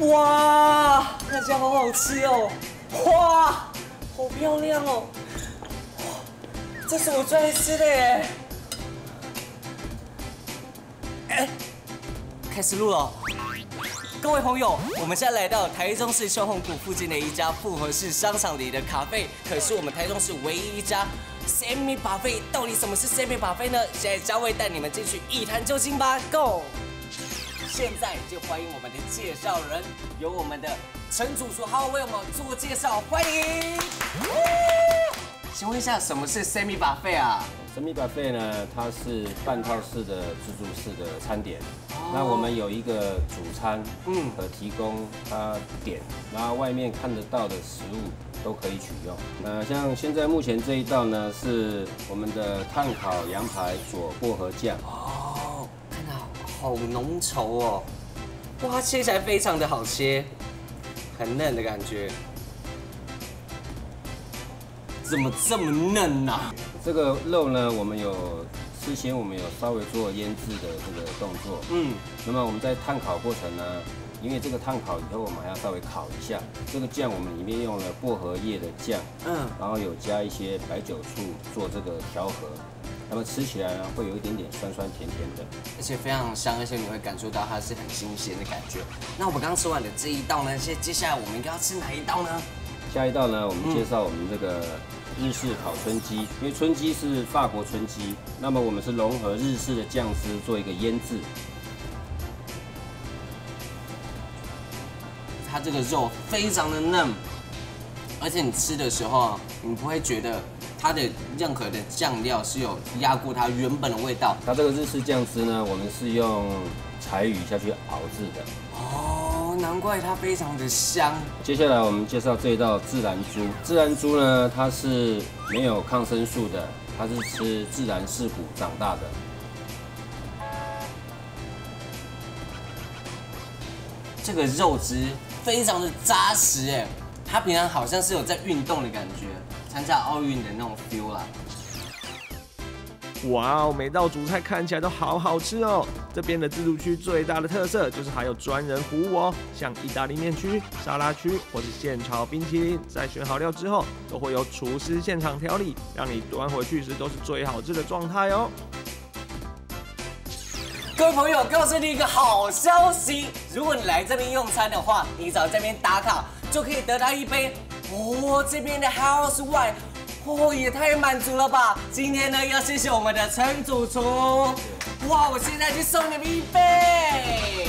哇，那家好好吃哦！哇，好漂亮哦！哇，这是我最爱吃的耶！哎，开始录了。各位朋友，我们现在来到台中市秀红谷附近的一家复合式商场里的咖啡，可是我们台中市唯一一家 semi 把费。到底什么是 semi 把费呢？现在嘉伟带你们进去一探究竟吧，Go！现在就欢迎我们的介绍人，由我们的陈主厨好为我们做介绍，欢迎。请问一下，什么是 semi buffet 啊？神秘巴费呢，它是半套式的自助式的餐点。那我们有一个主餐，嗯，和提供它点，然后外面看得到的食物都可以取用。那像现在目前这一道呢，是我们的炭烤羊排佐薄荷酱。好浓稠哦，哇，切起来非常的好切，很嫩的感觉。怎么这么嫩呢？这个肉呢，我们有事先我们有稍微做腌制的这个动作。嗯，那么我们在炭烤过程呢，因为这个炭烤以后我们还要稍微烤一下。这个酱我们里面用了薄荷叶的酱，嗯，然后有加一些白酒醋做这个调和，那么吃起来呢会有一点点酸酸甜甜的，而且非常香，而且你会感受到它是很新鲜的感觉。那我们刚吃完的这一道呢，接接下来我们应该要吃哪一道呢？下一道呢，我们介绍我们这个日式烤春鸡，因为春鸡是法国春鸡，那么我们是融合日式的酱汁做一个腌制。它这个肉非常的嫩，而且你吃的时候，你不会觉得它的任何的酱料是有压过它原本的味道。它这个日式酱汁呢，我们是用柴鱼下去熬制的。哦。难怪它非常的香。接下来我们介绍这一道自然猪。自然猪呢，它是没有抗生素的，它是吃自然饲骨长大的。这个肉质非常的扎实哎，它平常好像是有在运动的感觉，参加奥运的那种 feel 啦。哇哦，每道主菜看起来都好好吃哦！这边的自助区最大的特色就是还有专人服务哦，像意大利面区、沙拉区或是现炒冰淇淋，在选好料之后，都会有厨师现场调理，让你端回去时都是最好吃的状态哦。各位朋友，告诉你一个好消息，如果你来这边用餐的话，你只要这边打卡，就可以得到一杯哦这边的 housewife，。嚯，也太满足了吧！今天呢，要谢谢我们的陈主厨。哇，我现在去送你们一杯。